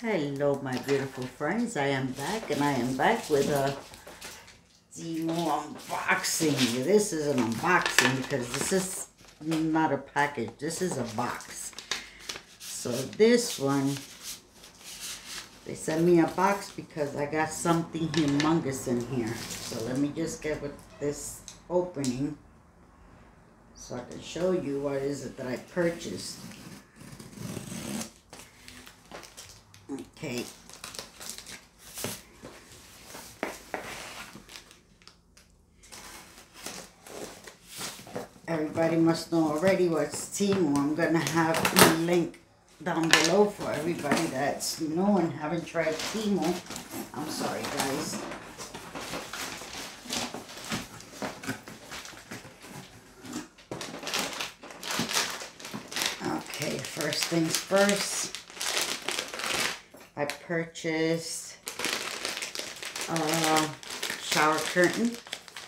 Hello my beautiful friends, I am back and I am back with a Temu unboxing. This is an unboxing because this is not a package, this is a box. So this one, they sent me a box because I got something humongous in here. So let me just get with this opening so I can show you what is it that I purchased. Okay. Everybody must know already what's Temu. I'm gonna have a link down below for everybody that's new and haven't tried Temu. I'm sorry guys. Okay, first things first. I purchased a shower curtain.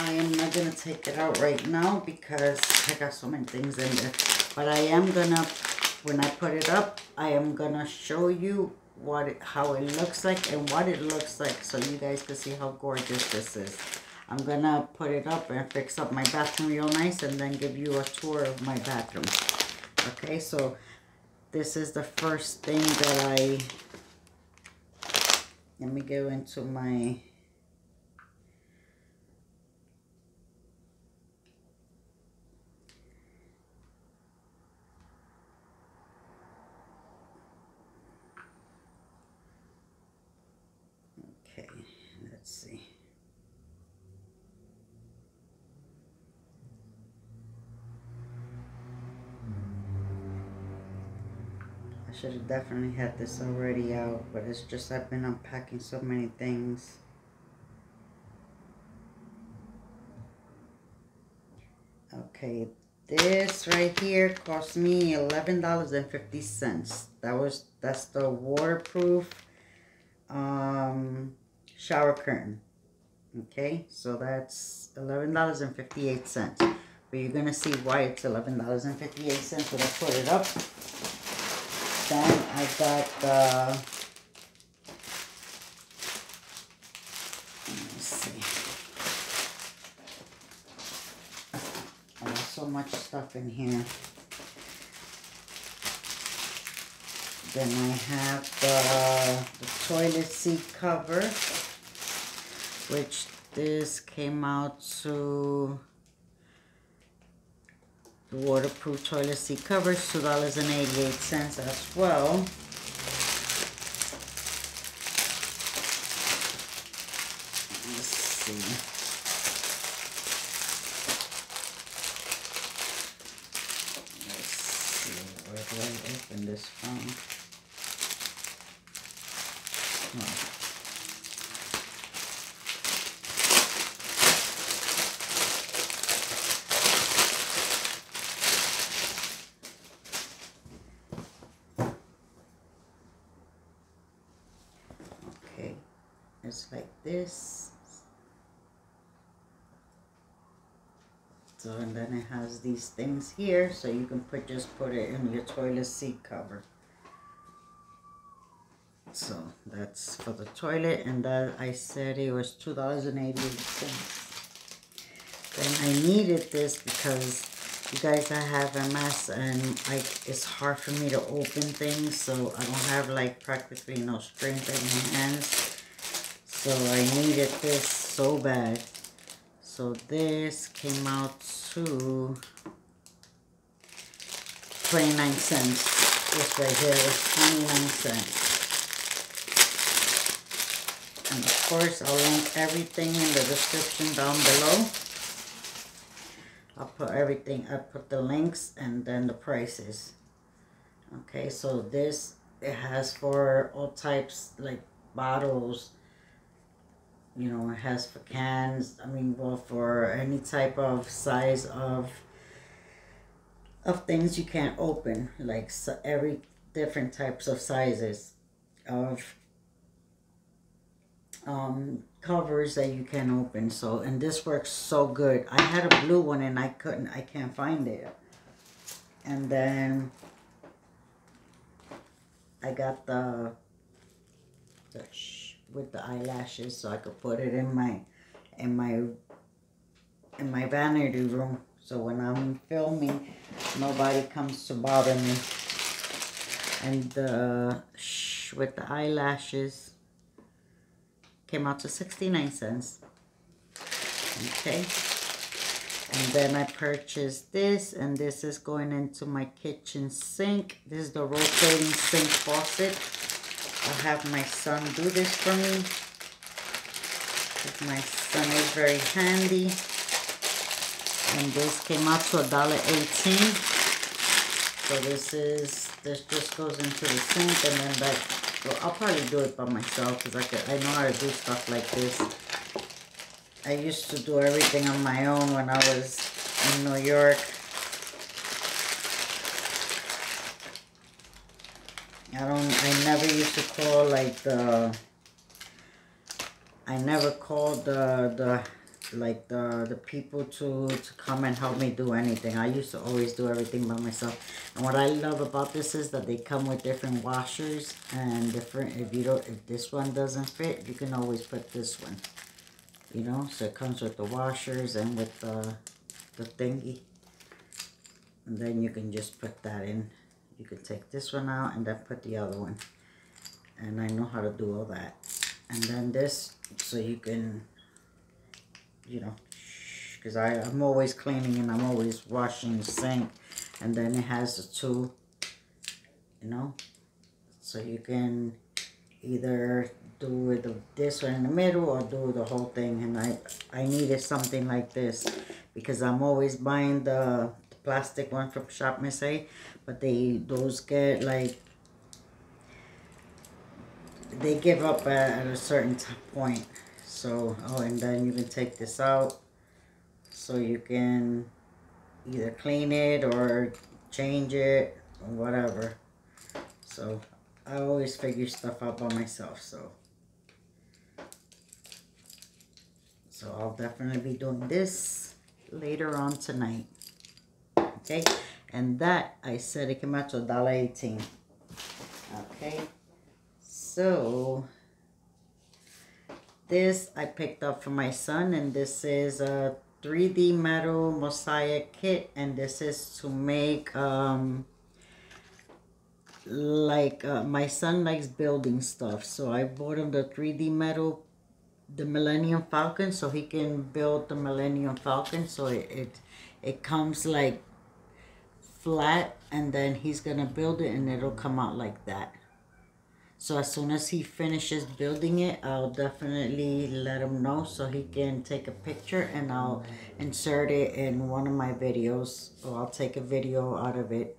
I am not going to take it out right now because I got so many things in there. But I am going to, when I put it up, I am going to show you what it, how it looks like and what it looks like so you guys can see how gorgeous this is. I'm going to put it up and fix up my bathroom real nice and then give you a tour of my bathroom. Okay, so this is the first thing that I let me go into my okay let's see I should have definitely had this already out, but it's just I've been unpacking so many things. Okay, this right here cost me $11.50. That was, that's the waterproof um, shower curtain. Okay, so that's $11.58. But you're going to see why it's $11.58 when I put it up. Then I got the, let me see. I so much stuff in here. Then I have the, the toilet seat cover, which this came out to the waterproof toilet seat covers, $2.88 as well. Let's see. Let's see, where do I open this from? Oh. Okay, it's like this. So and then it has these things here, so you can put just put it in your toilet seat cover. So that's for the toilet, and that I said it was two dollars and eighty eight cents. Then I needed this because you guys I have MS and like it's hard for me to open things, so I don't have like practically no strength in my hands. So I needed this so bad. So this came out to 29 cents. This right here is 29 cents. And of course, I'll link everything in the description down below. I'll put everything, I put the links and then the prices. Okay, so this, it has for all types, like bottles, you know, it has for cans, I mean, well, for any type of size of of things you can't open, like so every different types of sizes of um, covers that you can open. So, and this works so good. I had a blue one and I couldn't, I can't find it. And then I got the, the with the eyelashes so I could put it in my, in my, in my vanity room. So when I'm filming, nobody comes to bother me. And the, with the eyelashes, Came out to 69 cents. Okay. And then I purchased this, and this is going into my kitchen sink. This is the rotating sink faucet. I'll have my son do this for me. Because my son is very handy. And this came out to $1.18. So this is, this just goes into the sink, and then that well, I'll probably do it by myself because I, I know how to do stuff like this. I used to do everything on my own when I was in New York. I don't, I never used to call like the, I never called the, the like the the people to to come and help me do anything. I used to always do everything by myself. And what i love about this is that they come with different washers and different if you don't if this one doesn't fit you can always put this one. You know so it comes with the washers and with the the thingy. And then you can just put that in you can take this one out and then put the other one and i know how to do all that and then this so you can you know, because I'm always cleaning and I'm always washing the sink. And then it has the two, you know, so you can either do it this one in the middle or do the whole thing. And I, I needed something like this because I'm always buying the, the plastic one from Shop Miss A, but they, those get like, they give up at, at a certain point. So, oh, and then you can take this out so you can either clean it or change it or whatever. So, I always figure stuff out by myself, so. So, I'll definitely be doing this later on tonight. Okay, and that, I said it came out to $1.18. Okay, so this I picked up for my son and this is a 3D metal mosaic kit and this is to make um like uh, my son likes building stuff so I bought him the 3D metal the Millennium Falcon so he can build the Millennium Falcon so it it, it comes like flat and then he's gonna build it and it'll come out like that so as soon as he finishes building it, I'll definitely let him know so he can take a picture and I'll insert it in one of my videos. Or I'll take a video out of it.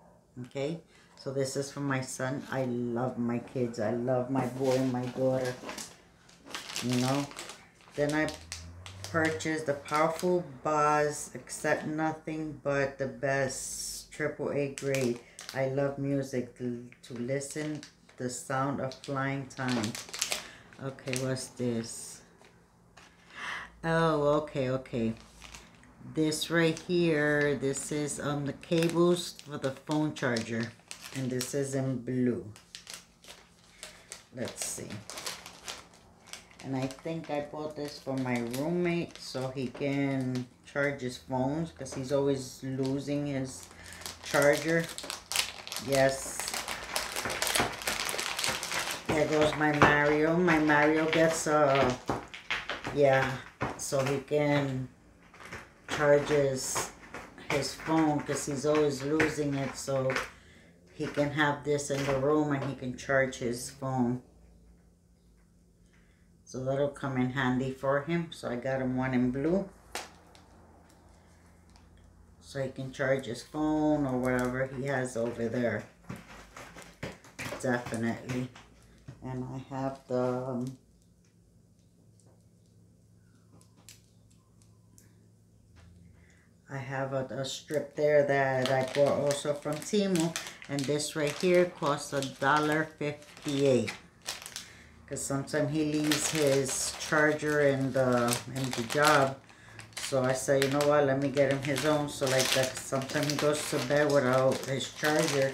Okay? So this is for my son. I love my kids. I love my boy and my daughter. You know? Then I purchased the Powerful Boss Accept Nothing But the Best Triple A grade. I love music to, listen the sound of flying time. Okay, what's this? Oh, okay, okay. This right here, this is um the cables for the phone charger. And this is in blue. Let's see. And I think I bought this for my roommate so he can charge his phones because he's always losing his charger. Yes, there goes my Mario. My Mario gets, uh, yeah, so he can charge his, his phone because he's always losing it. So he can have this in the room and he can charge his phone. So that'll come in handy for him. So I got him one in blue. So he can charge his phone or whatever he has over there. Definitely and I have the um, I have a, a strip there that I bought also from Temu. And this right here costs a dollar fifty-eight. Because sometimes he leaves his charger in the, in the job. So I said, you know what, let me get him his own. So like that, sometimes he goes to bed without his charger,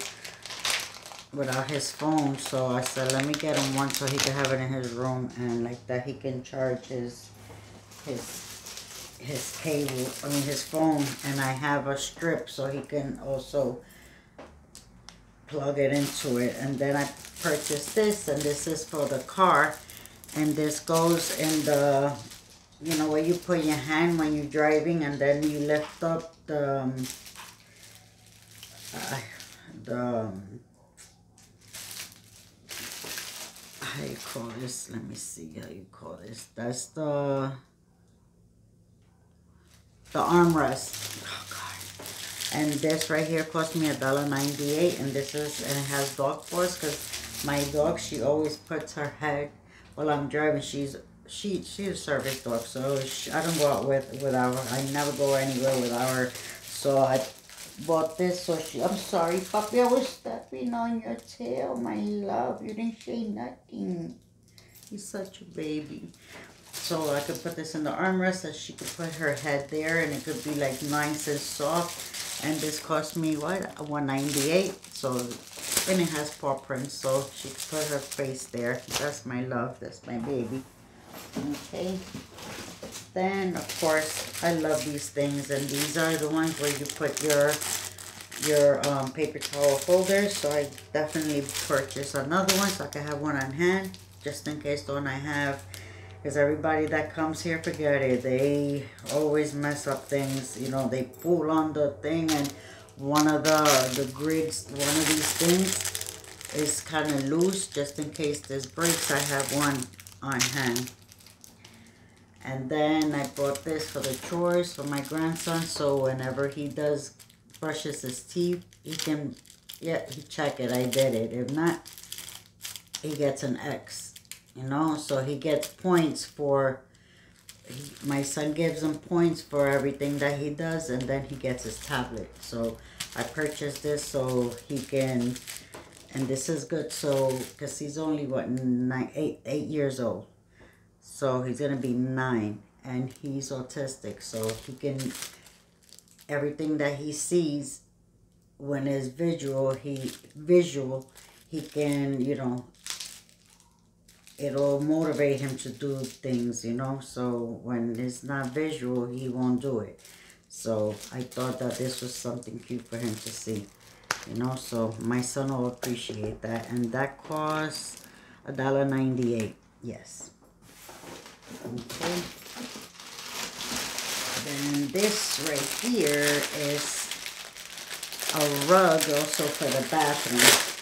without his phone. So I said, let me get him one so he can have it in his room. And like that, he can charge his, his his cable, I mean his phone, and I have a strip so he can also plug it into it. And then I purchased this, and this is for the car, and this goes in the, you know, where you put your hand when you're driving, and then you lift up the, um, uh, the, um, how you call this? Let me see how you call this. That's the the armrest. Oh god. And this right here cost me a dollar ninety-eight, and this is and it has dog force because my dog she always puts her head while I'm driving. She's she she's a service dog, so she, I don't go out with without her. I never go anywhere without her. So I bought this so she. I'm sorry, puppy. I was stepping on your tail, my love. You didn't say nothing. He's such a baby. So I could put this in the armrest so she could put her head there and it could be like nice and soft. And this cost me what? 198 So and it has paw prints so she could put her face there. That's my love. That's my baby. Okay. Then of course I love these things and these are the ones where you put your your um, paper towel holders. So I definitely purchase another one so I can have one on hand just in case the one I have because everybody that comes here, forget it. They always mess up things. You know, they pull on the thing and one of the, the grids, one of these things is kind of loose. Just in case this breaks, I have one on hand. And then I bought this for the chores for my grandson. So whenever he does brushes his teeth, he can, yeah, he check it. I did it. If not, he gets an X you know so he gets points for he, my son gives him points for everything that he does and then he gets his tablet so i purchased this so he can and this is good so because he's only what nine eight eight years old so he's gonna be nine and he's autistic so he can everything that he sees when it's visual he visual he can you know it'll motivate him to do things, you know. So when it's not visual, he won't do it. So I thought that this was something cute for him to see, you know. So my son will appreciate that. And that costs a dollar ninety-eight. Yes. Okay. Then this right here is a rug also for the bathroom.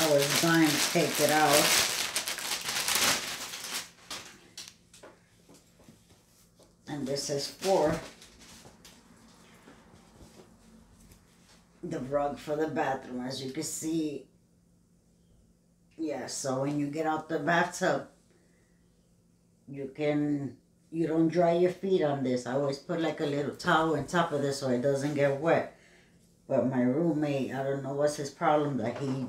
I was going to take it out. And this is for the rug for the bathroom. As you can see, yeah, so when you get out the bathtub, you can, you don't dry your feet on this. I always put like a little towel on top of this so it doesn't get wet. But my roommate, I don't know what's his problem, that he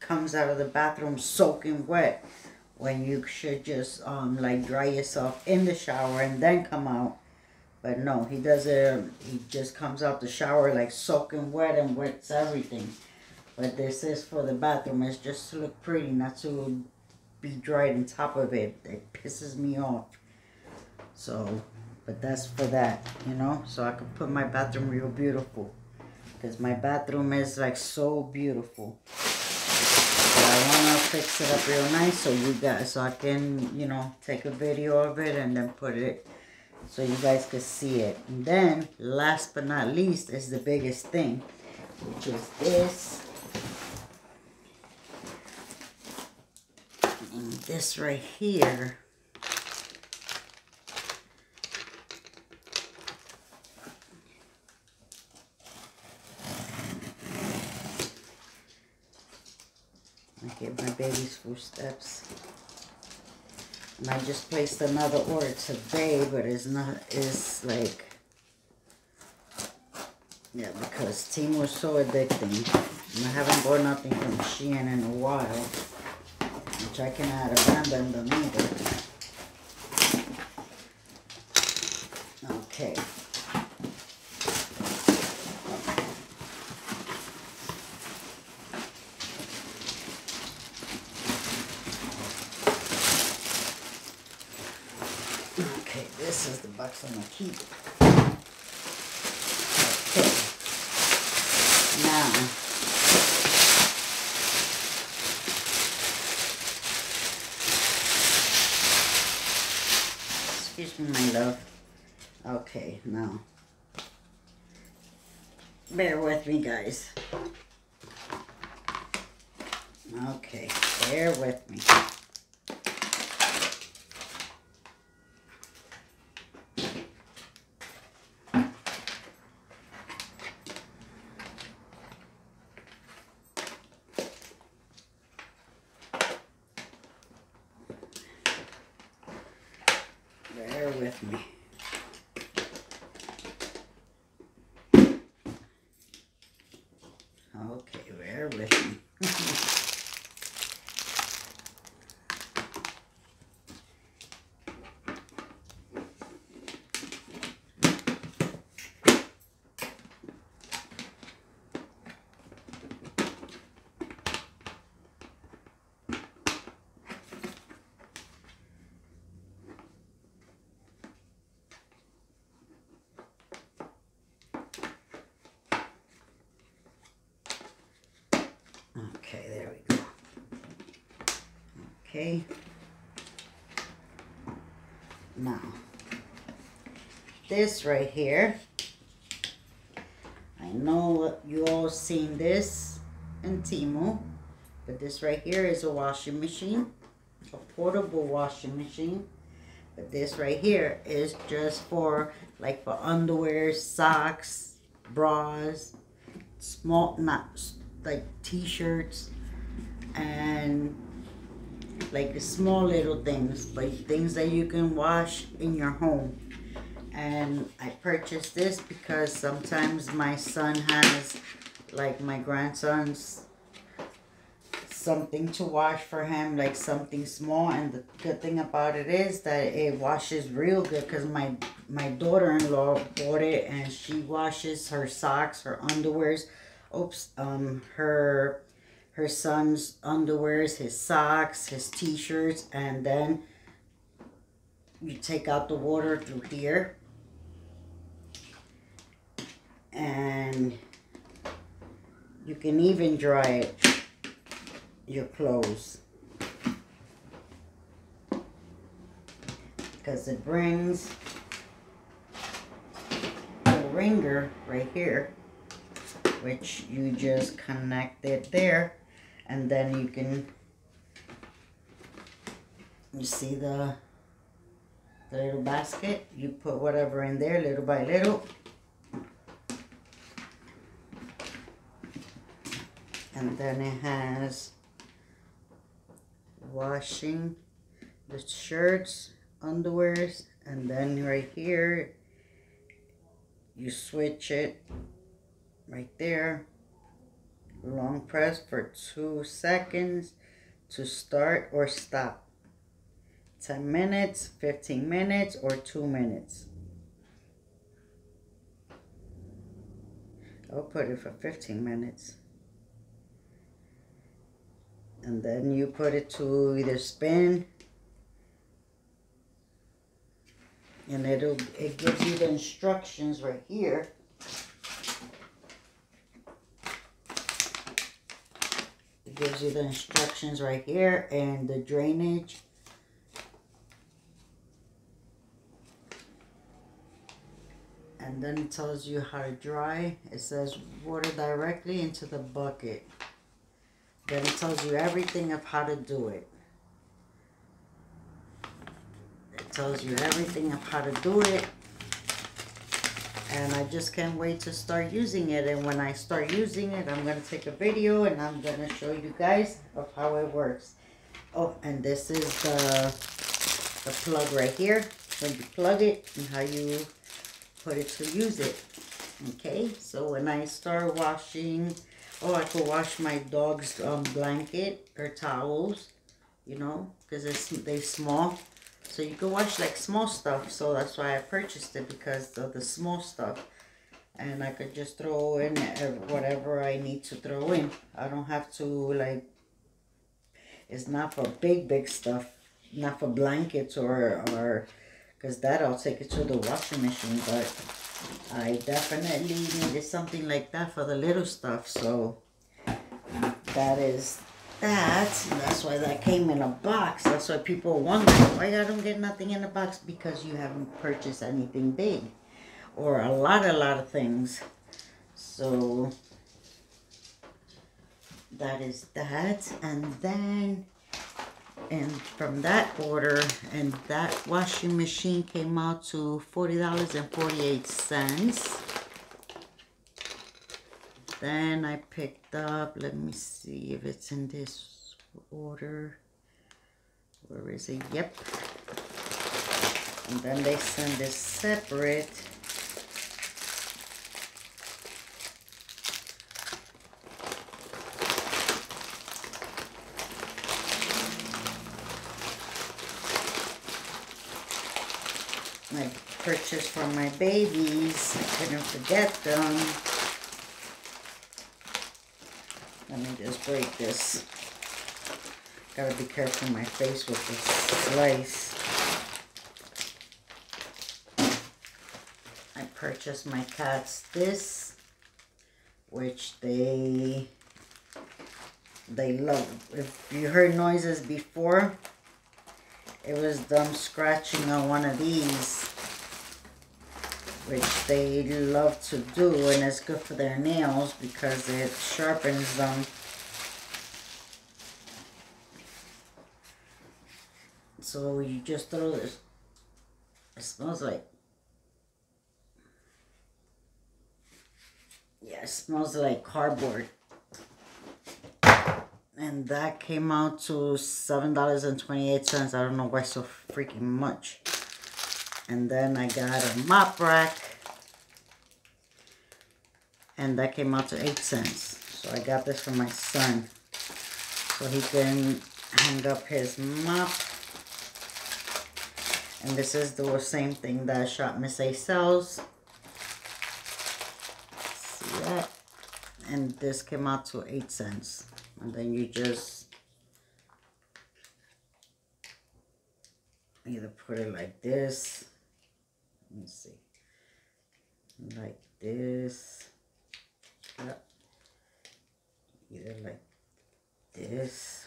comes out of the bathroom soaking wet when you should just um like dry yourself in the shower and then come out. But no, he does it. He just comes out the shower like soaking wet and wets everything. But this is for the bathroom. It's just to look pretty, not to be dried on top of it. It pisses me off. So, but that's for that, you know. So I can put my bathroom real beautiful. Because my bathroom is like so beautiful. I want to fix it up real nice so you guys, so I can, you know, take a video of it and then put it so you guys can see it. And then, last but not least, is the biggest thing, which is this. And this right here I get my baby's footsteps. And I just placed another order today, but it's not, it's like, yeah, because Temu was so addicting. And I haven't bought nothing from Shein in a while, I cannot abandon them either. Okay. Okay, this is the box I'm gonna keep. Okay. Now. Excuse me, my love. Okay, now. Bear with me, guys. Okay, bear with me. Bear with me. Okay, bear with me. Okay, there we go. Okay. Now, this right here, I know you all seen this in Temu, but this right here is a washing machine, a portable washing machine. But this right here is just for like for underwear, socks, bras, small not like t-shirts and like small little things like things that you can wash in your home. And i purchased this because sometimes my son has like my grandson's something to wash for him like something small. And the good thing about it is that it washes real good because my my daughter-in-law bought it and she washes her socks her underwears oops um her her son's underwears his socks his t-shirts and then you take out the water through here. And you can even dry it your clothes. Because it brings a ringer right here which you just connect it there and then you can you see the the little basket. You put whatever in there little by little. And then it has washing the shirts underwears and then right here you switch it right there long press for two seconds to start or stop. 10 minutes 15 minutes or 2 minutes. I'll put it for 15 minutes. And then you put it to either spin. And it'll it gives you the instructions right here it gives you the instructions right here and the drainage. And then it tells you how to dry. It says water directly into the bucket. Then it tells you everything of how to do it. It tells you everything of how to do it and I just can't wait to start using it. And when I start using it I'm gonna take a video and I'm gonna show you guys of how it works. Oh and this is the the plug right here. When you plug it and how you put it to use it. Okay so when I start washing oh I could wash my dog's um, blanket or towels you know because it's they small so you can wash like small stuff so that's why I purchased it because of the small stuff. And I could just throw in uh, whatever I need to throw in. I don't have to like it's not for big big stuff not for blankets or or because that I'll take it to the washing machine but I definitely needed something like that for the little stuff so uh, that is that that's why that came in a box. That's why people wonder why I don't get nothing in a box? Because you haven't purchased anything big or a lot a lot of things. So that is that and then and from that order and that washing machine came out to $40.48 then I picked up. Let me see if it's in this order. Where is it? Yep. And then they send this separate. I purchased for my babies. I couldn't forget them. Let me just break this. Gotta be careful my face with this slice. I purchased my cats this, which they they love. If you heard noises before, it was them scratching on one of these which they love to do and it's good for their nails because it sharpens them. So you just throw this it smells like yeah it smells like cardboard. And that came out to seven dollars and 28 cents. I don't know why so freaking much and then i got a mop rack. And that came out to eight cents. So i got this for my son. So he can hang up his mop. And this is the same thing that shop miss a sells see that? And this came out to eight cents. And then you just either put it like this let me see like this yep. either like this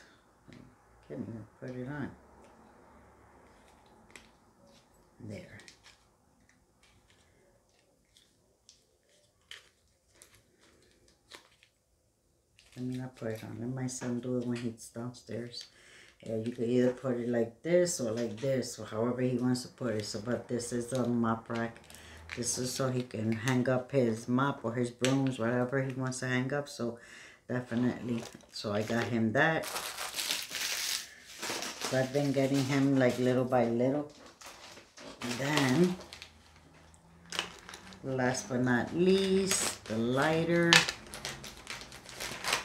can't even put it on there Let me not put it on. Let my son do it when he's downstairs. Yeah, you could either put it like this or like this or however he wants to put it. So, but this is the mop rack. This is so he can hang up his mop or his brooms, whatever he wants to hang up. So, definitely. So, I got him that. So, I've been getting him like little by little. And then, last but not least, the lighter.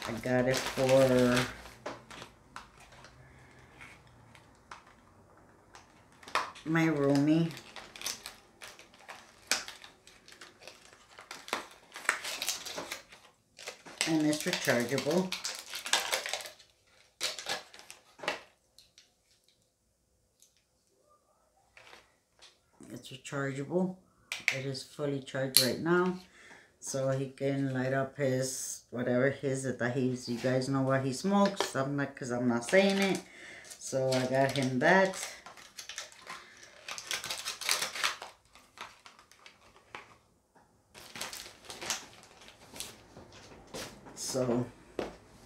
I got it for my roomie. And it's rechargeable. It's rechargeable. It is fully charged right now so he can light up his whatever his that he's you guys know what he smokes i'm not because i'm not saying it so i got him that so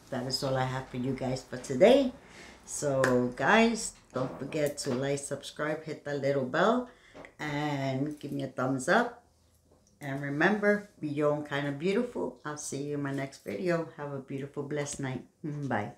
that is all i have for you guys for today so guys don't forget to like subscribe hit that little bell and give me a thumbs up and remember, be your own kind of beautiful. I'll see you in my next video. Have a beautiful, blessed night. Mm, bye.